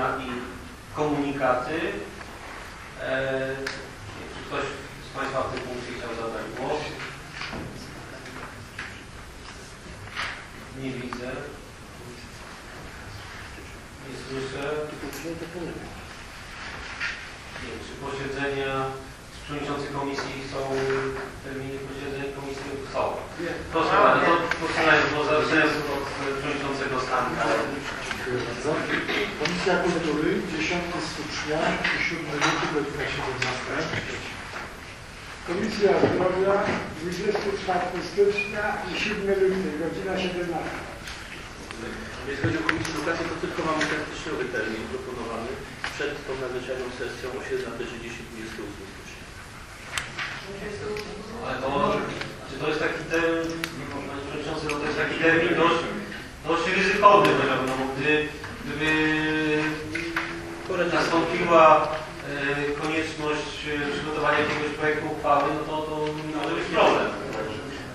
i komunikaty. E, czy ktoś z Państwa w tym punkcie chciał zabrać głos? Nie widzę. Nie słyszę. Nie, czy posiedzenia przewodniczący komisji są terminy posiedzeń komisji? Są. Proszę bardzo, to poczynając, bo zaczynając od przewodniczącego Stanka. Dziękuję bardzo. Komisja Kultury 10 stycznia i 7 lutego godzina 17. Komisja Zdrowia 24 stycznia i 7 lutego, godzina 17. Jeśli chodzi o Komisję Edukacji, to tylko mamy ten styczniowy termin proponowany przed tą nadzwyczajną sesją o 17.30-28 stycznia. Ale to, czy to jest taki termin, panie przewodniczący, no to jest taki termin dość, dość ryzykowny, bo gdy, gdyby nastąpiła e, konieczność e, przygotowania jakiegoś projektu uchwały, no to, to może być problem.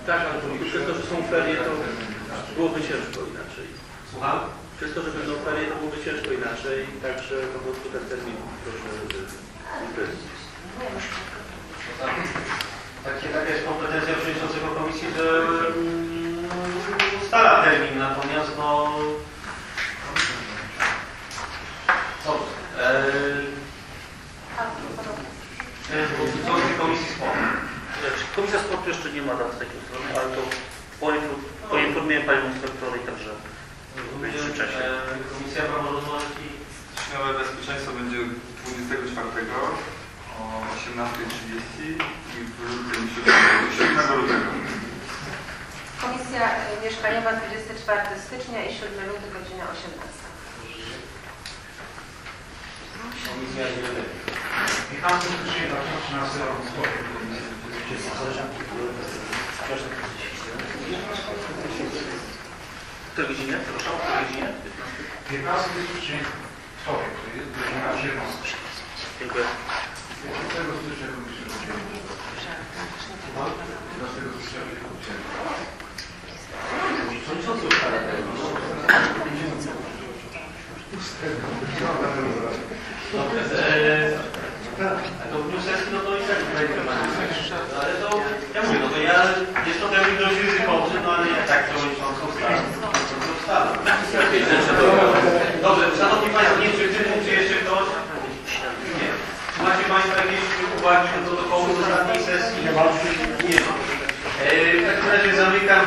Tak, ale przez to, że są ferie, to byłoby ciężko inaczej. Słucham? Przez to, że będą ferie, to byłoby ciężko inaczej, także po prostu ten termin proszę. Tak, takie, taka jest kompetencja przewodniczącego komisji, że mm, ustala termin, natomiast no... Dobrze. Komisji sportu. Komisja Sportu jeszcze nie ma daty takiej strony, ale to poinfo- poinformuję Panią Inspektorę także będzie wcześniej. Eee, Komisja Praworządności Styczniowe bezpieczeństwo będzie 24 o 18.30 i w lutym 7 lutego. Komisja y, Mieszkaniowa 24 stycznia i 7 luty godzina 18. Komisja Zielonej. Michał Stycznia 13 rok sportu. W której godzinie? Proszę, o której godzinie? 15 stycznia wtorek, to jest godzina 17. Dziękuję. 15 stycznia komisja A to w dniu no to i tak Ale to, ja mówię, no to ja jest to pewnie dość ryzykowny, no ale ja tak to oni są wstaną. Dobrze, szanowni państwo, nie wiem, czy w czy jeszcze ktoś? Nie. Czy macie państwo jakieś uwagi do protokołu z ostatniej sesji? Nie ma. W takim razie zamykam